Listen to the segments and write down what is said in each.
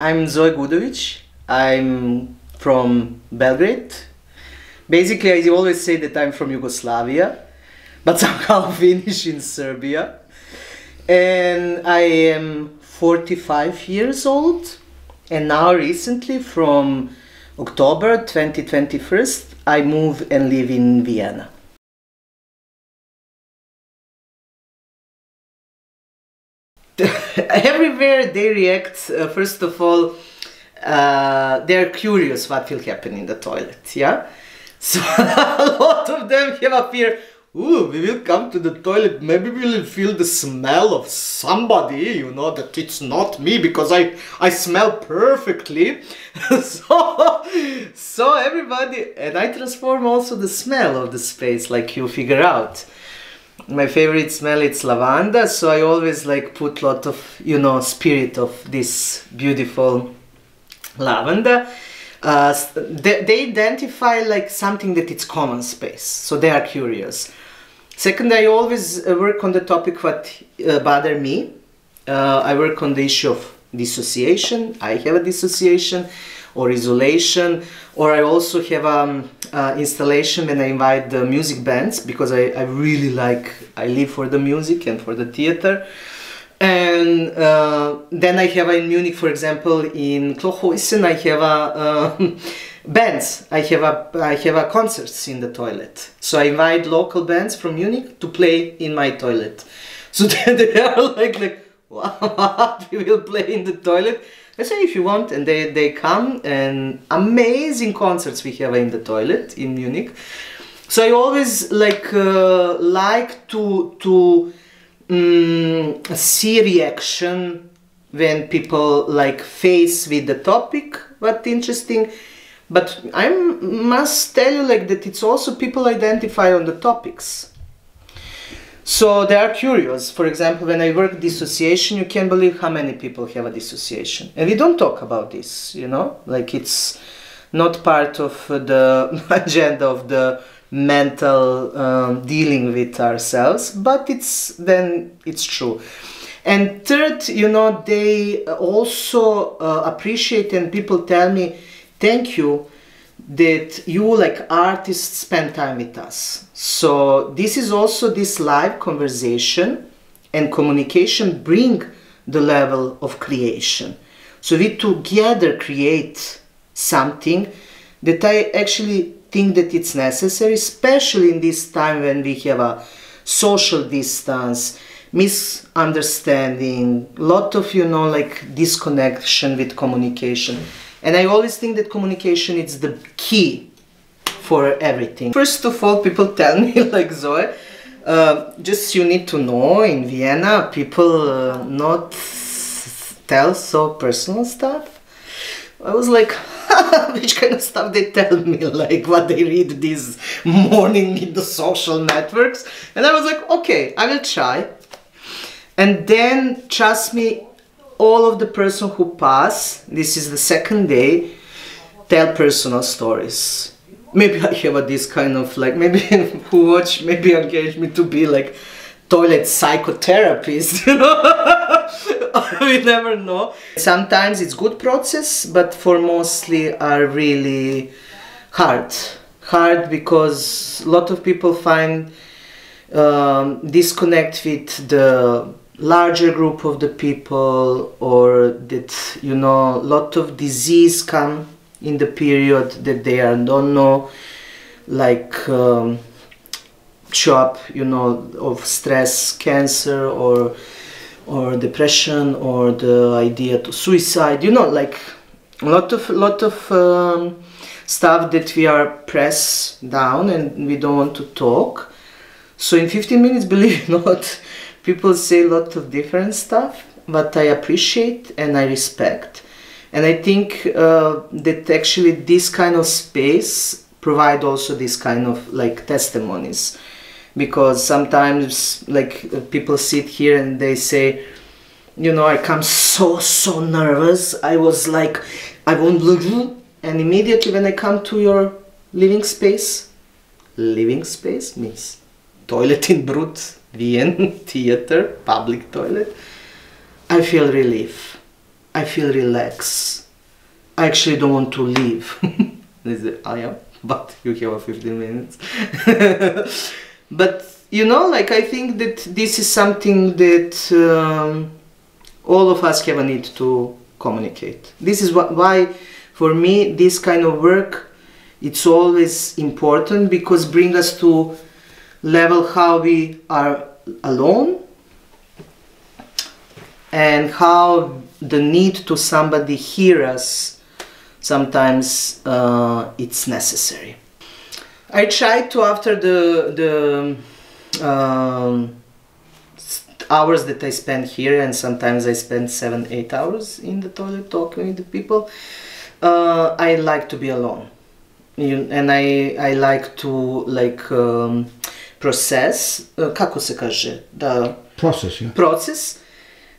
I'm Zoe Gudović. I'm from Belgrade. Basically, I always say that I'm from Yugoslavia, but somehow finish in Serbia. And I am 45 years old. And now, recently, from October 2021, I move and live in Vienna. Everywhere they react uh, first of all uh, they're curious what will happen in the toilet yeah? So a lot of them have a fear Ooh, we will come to the toilet. Maybe we will feel the smell of somebody you know that it's not me because i i smell perfectly. So so everybody and i transform also the smell of the space like you figure out my favorite smell it's lavanda so i always like put lot of you know spirit of this beautiful lavender uh, they, they identify like something that it's common space so they are curious. Second i always uh, work on the topic what uh, bother me. Uh, i work on the issue of dissociation. I have a dissociation or isolation or I also have um, uh, installation when I invite the music bands because I, I really like I live for the music and for the theater. And uh, then I have in Munich for example in Klohäuschen I have a uh, bands. I have a I have a concerts in the toilet. So I invite local bands from Munich to play in my toilet. So they are like like wow we will play in the toilet I say if you want, and they, they come and amazing concerts we have in the toilet in Munich. So I always like uh, like to to um, see reaction when people like face with the topic what interesting but i must tell you like that it's also people identify on the topics so they are curious. For example, when I work dissociation, you can't believe how many people have a dissociation. And we don't talk about this, you know? Like it's not part of the agenda of the mental um, dealing with ourselves, but it's then it's true. And third, you know, they also uh, appreciate and people tell me, thank you that you like artists spend time with us. So this is also this live conversation and communication bring the level of creation. So we together create something that i actually think that it's necessary especially in this time when we have a social distance misunderstanding lot of you know like disconnection with communication and I always think that communication is the key for everything. First of all, people tell me like Zoe, uh, just you need to know in Vienna people uh, not tell so personal stuff. I was like, which kind of stuff they tell me, like what they read this morning in the social networks. And I was like, okay, I will try. And then, trust me, all of the person who pass, this is the second day, tell personal stories. Maybe I have a, this kind of like, maybe who watch, maybe engage me to be like toilet psychotherapist, you know? we never know. Sometimes it's good process, but for mostly are really hard. Hard because a lot of people find um, disconnect with the larger group of the people or that you know a lot of disease come in the period that they are don't know like um, show up you know of stress cancer or or depression or the idea to suicide you know like a lot of lot of um, stuff that we are press down and we don't want to talk. So in 15 minutes believe it or not people say a lot of different stuff but I appreciate and I respect. And I think uh, that actually this kind of space provide also this kind of like testimonies. Because sometimes like people sit here and they say you know I come so so nervous. I was like I won't look. And immediately when I come to your living space living space means toilet in brut Wien theater, public toilet, I feel relief. I feel relaxed. I actually don't want to leave. I am, but you have 15 minutes. but you know, like I think that this is something that um, all of us have a need to communicate. This is what, why, for me, this kind of work, it's always important because bring us to level how we are alone and how the need to somebody hear us sometimes uh, it's necessary. I try to after the the um, hours that i spend here and sometimes i spend seven eight hours in the toilet talking with the people uh, i like to be alone. You, and i i like to like um, process uh, kako se kaže da Process, yeah. process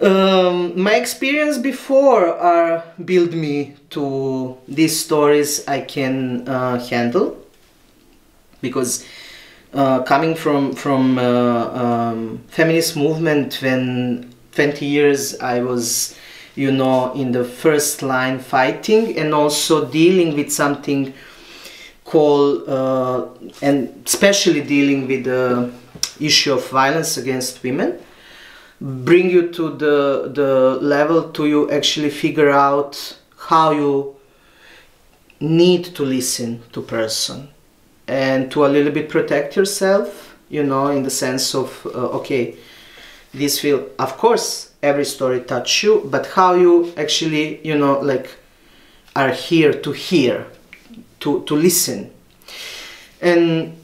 um, my experience before are build me to these stories I can uh, handle because uh, coming from from uh, um, feminist movement when 20 years I was you know in the first line fighting and also dealing with something called uh, and especially dealing with the issue of violence against women bring you to the the level to you actually figure out how you need to listen to person and to a little bit protect yourself you know in the sense of uh, okay this will of course every story touch you but how you actually you know like are here to hear to to listen and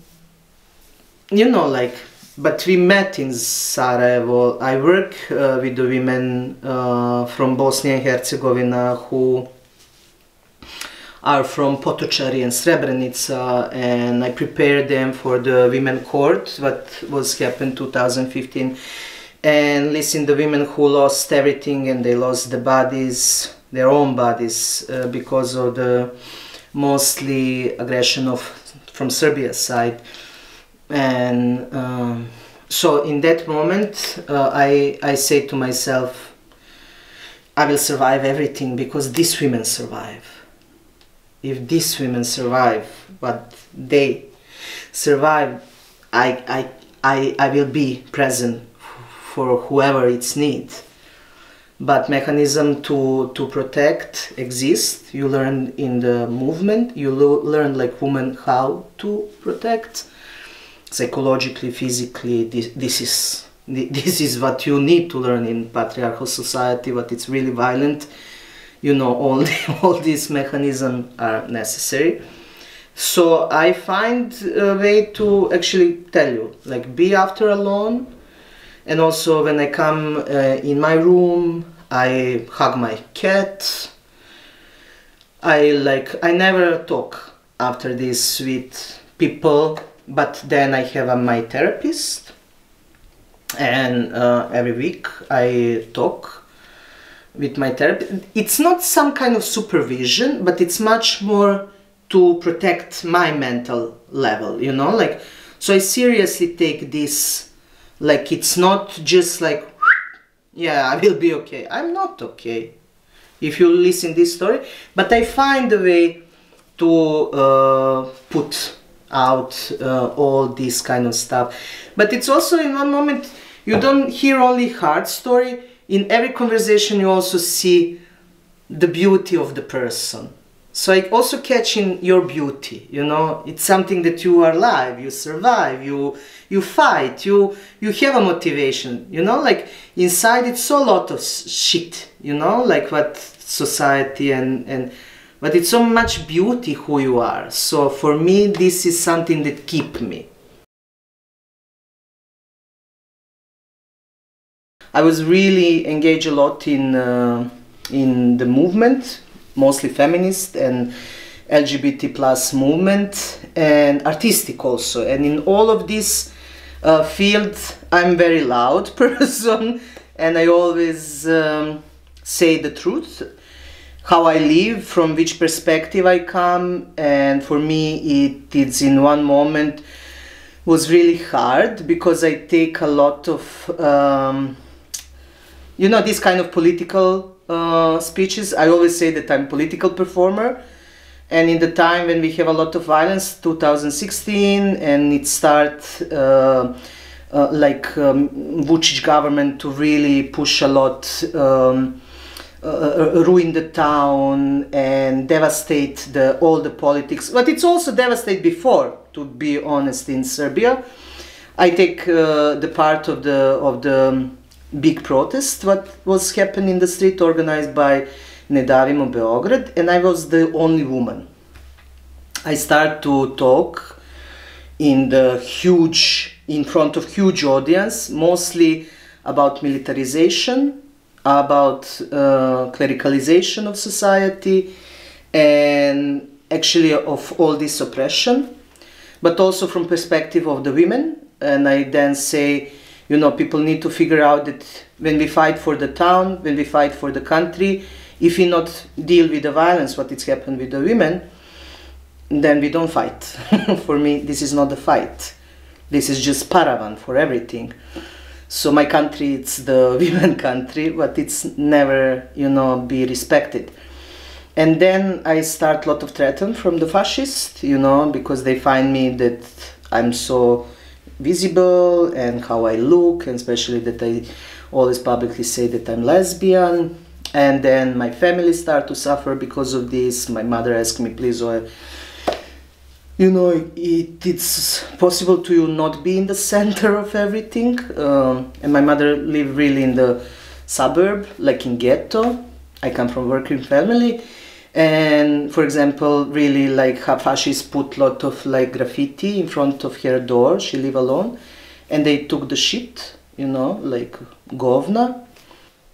you know like but we met in Sarajevo. I work uh, with the women uh, from Bosnia and Herzegovina who are from Potočari and Srebrenica and I prepared them for the women court what was happened 2015 and listen the women who lost everything and they lost the bodies their own bodies uh, because of the mostly aggression of from Serbia's side. And um, so in that moment uh, I, I say to myself i will survive everything because these women survive. If these women survive but they survive I, I, I, I will be present for whoever it's need but mechanism to, to protect exists you learn in the movement you learn like women how to protect psychologically, physically, this, this is this is what you need to learn in patriarchal society. But it's really violent. You know, all the, all these mechanisms are necessary. So I find a way to actually tell you, like, be after alone, and also when I come uh, in my room, I hug my cat. I like I never talk after this with people but then I have a, my therapist, and uh, every week I talk with my therapist. It's not some kind of supervision, but it's much more to protect my mental level, you know, like so I seriously take this like it's not just like yeah, I will be okay. I'm not okay. If you listen this story, but I find a way to uh, put out uh, all this kind of stuff but it's also in one moment you don't hear only hard story in every conversation you also see the beauty of the person so i also catch in your beauty you know? It's something that you are alive you survive you you fight you you have a motivation you know? Like inside it's so lot of shit you know? Like what society and and but it's so much beauty who you are. So for me this is something that keep me. I was really engaged a lot in uh, in the movement mostly feminist and lgbt plus movement and artistic also. And in all of this uh, field i'm very loud person and i always um, say the truth. How I live, from which perspective I come, and for me it is in one moment was really hard because I take a lot of um, you know this kind of political uh, speeches. I always say that I'm political performer. And in the time when we have a lot of violence, 2016, and it start uh, uh, like um, Vucic government to really push a lot, um, uh, uh, ruin the town and devastate the all the politics. But it's also devastate before, to be honest, in Serbia. I take uh, the part of the of the um, big protest what was happening in the street organized by Ne davimo Beograd and I was the only woman. I start to talk in the huge in front of huge audience mostly about militarization about uh, clericalization of society and actually of all this oppression but also from perspective of the women and i then say you know people need to figure out that when we fight for the town when we fight for the country if we not deal with the violence what it's happened with the women then we don't fight. For me this is not the fight. This is just paravan for everything. So my country it's the women country but it's never you know be respected. And then i start a lot of threaten from the fascists you know because they find me that i'm so visible and how I look, and especially that I always publicly say that I'm lesbian. And then my family start to suffer because of this. My mother asked me, please, oh, you know, it, it's possible to you not be in the center of everything. Um, and my mother lived really in the suburb, like in ghetto. I come from working family and for example really like fascists put lot of like graffiti in front of her door. She live alone. And they took the shit you know like govna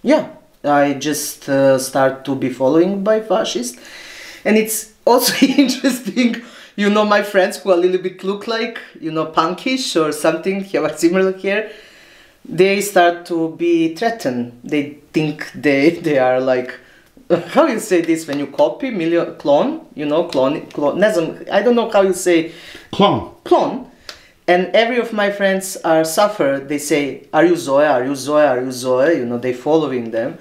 yeah. I just uh, start to be following by fascists. And it's also interesting you know my friends who a little bit look like you know punkish or something have a similar hair they start to be threatened. They think they they are like how you say this when you copy? Million clone? You know clone clone I don't know how you say. Clone. Clone. And every of my friends are suffer. They say are you Zoe? Are you Zoe? Are you Zoe? You know they following them.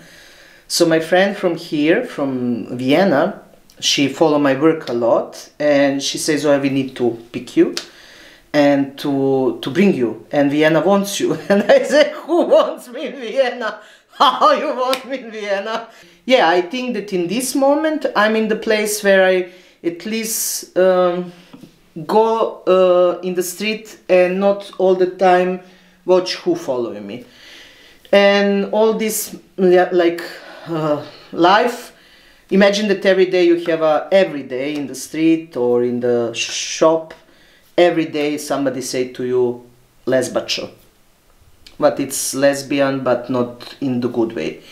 So my friend from here from Vienna she follow my work a lot. And she says Zoe we need to pick you and to to bring you. And Vienna wants you. And I say who wants me in Vienna how you want me in Vienna yeah, I think that in this moment I'm in the place where I at least um, go uh, in the street and not all the time watch who following me. And all this like uh, life, imagine that every day you have a every day in the street or in the shop, every day somebody say to you lesbacho. But it's lesbian but not in the good way.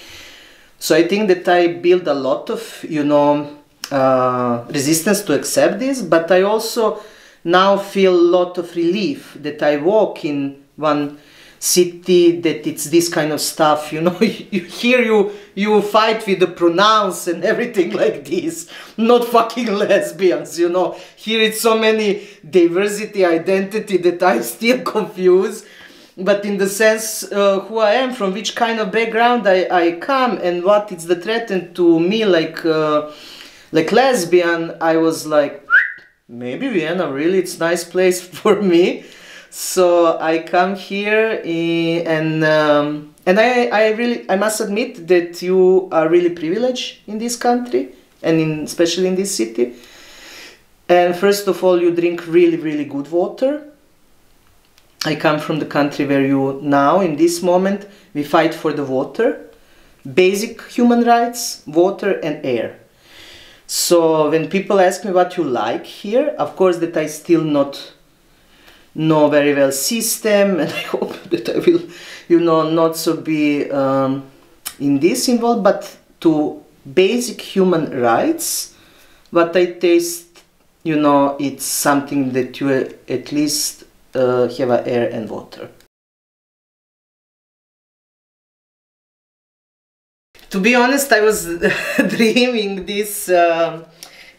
So I think that I build a lot of, you know, uh, resistance to accept this, but I also now feel a lot of relief that I walk in one city that it's this kind of stuff you know you, here you you fight with the pronouns and everything like this. Not fucking lesbians you know. Here it's so many diversity identity that i'm still confused but in the sense uh, who I am, from which kind of background I, I come, and what is the threat to me, like uh, like lesbian, I was like, maybe Vienna, really, it's nice place for me. So I come here and um, and I, I really I must admit that you are really privileged in this country and in especially in this city. And first of all, you drink really really good water I come from the country where you now, in this moment, we fight for the water, basic human rights, water and air. So when people ask me what you like here, of course that I still not know very well system, and I hope that I will, you know, not so be um, in this involved, but to basic human rights, what I taste, you know, it's something that you at least uh, have air and water. To be honest, I was dreaming this uh,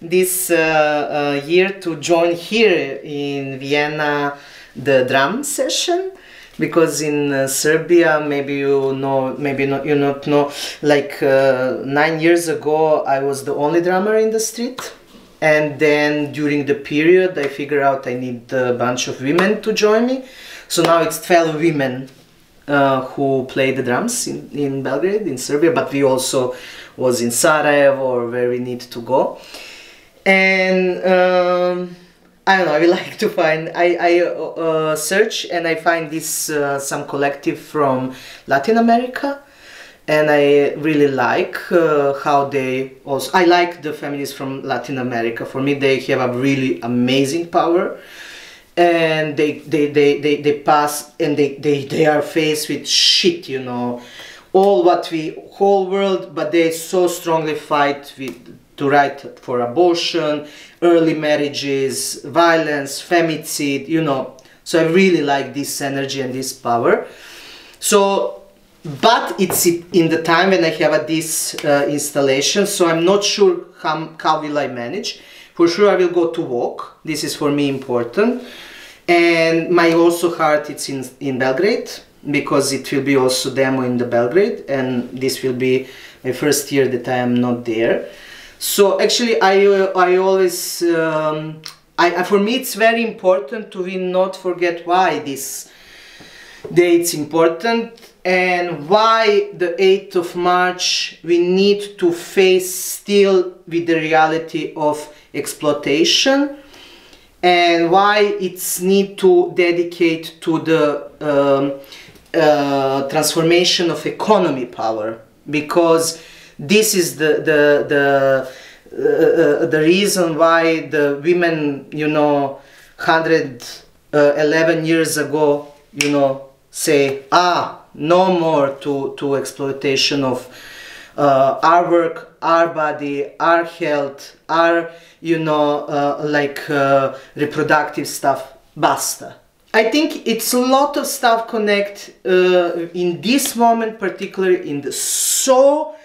this uh, year to join here in Vienna the drum session because in uh, Serbia, maybe you know, maybe not, you not know, like uh, nine years ago, I was the only drummer in the street. And then during the period, I figure out I need a bunch of women to join me. So now it's 12 women uh, who play the drums in, in Belgrade, in Serbia, but we also was in Sarajevo or where we need to go. And um, I don't know. I like to find. I I uh, search and I find this uh, some collective from Latin America, and I really like uh, how they also. I like the families from Latin America. For me, they have a really amazing power, and they they they they, they pass and they, they they are faced with shit. You know, all what we whole world, but they so strongly fight with to right for abortion, early marriages, violence, femicide, you know. So I really like this energy and this power. So, but it's in the time when I have this uh, installation, so I'm not sure how, how will I manage. For sure I will go to walk. This is for me important. And my also heart it's in, in Belgrade because it will be also demo in the Belgrade and this will be my first year that I am not there. So actually, I uh, I always um, I for me it's very important to not forget why this date's important and why the 8th of March we need to face still with the reality of exploitation? And why it's need to dedicate to the um, uh, transformation of economy power? Because this is the the the uh, uh, the reason why the women you know 111 uh, years ago you know say ah no more to to exploitation of uh, our work our body our health our you know uh, like uh, reproductive stuff. Basta. I think it's a lot of stuff connect in this moment particularly in the so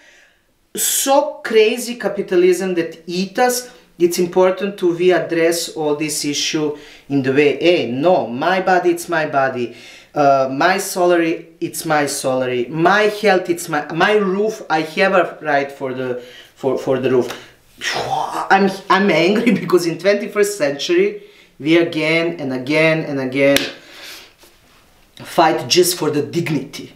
so crazy capitalism that eat us. It's important to we address all this issue in the way hey no my body it's my body uh, my salary it's my salary. My health it's my my roof i have a right for the for for the roof. I'm i'm angry because in 21st century we again and again and again fight just for the dignity